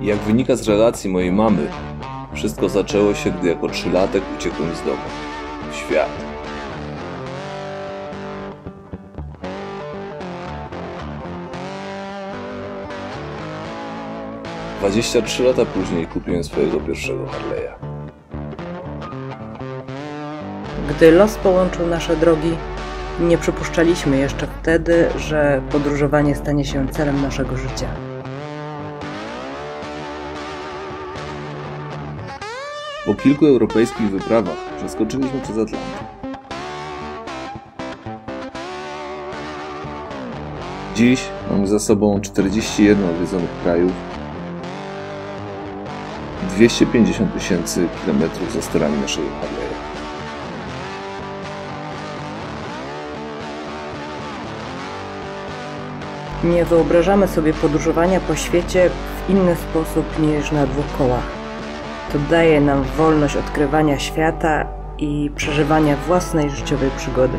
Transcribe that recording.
Jak wynika z relacji mojej mamy, wszystko zaczęło się, gdy jako trzylatek uciekłem z domu. W świat. Dwadzieścia trzy lata później kupiłem swojego pierwszego Harley'a. Gdy los połączył nasze drogi, nie przypuszczaliśmy jeszcze wtedy, że podróżowanie stanie się celem naszego życia. Po kilku europejskich wyprawach przeskoczyliśmy przez Atlantyk. Dziś mamy za sobą 41 odwiedzonych krajów, 250 tysięcy kilometrów za sterami naszego Harley'a. Nie wyobrażamy sobie podróżowania po świecie w inny sposób niż na dwóch kołach. To daje nam wolność odkrywania świata i przeżywania własnej życiowej przygody.